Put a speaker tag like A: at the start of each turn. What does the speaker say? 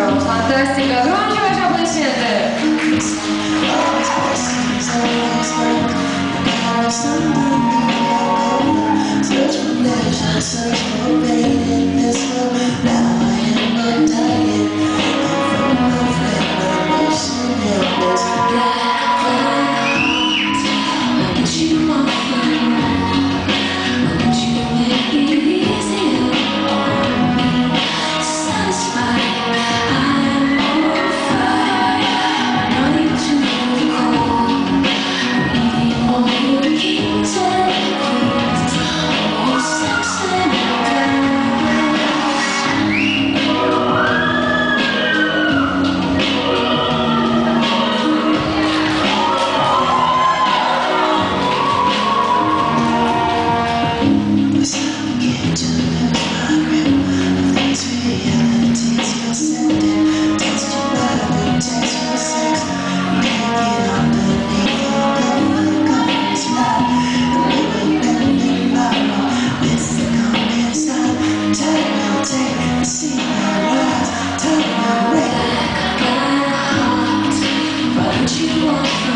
A: loro.
B: Fantastico, come ci facciamo insieme?
C: you want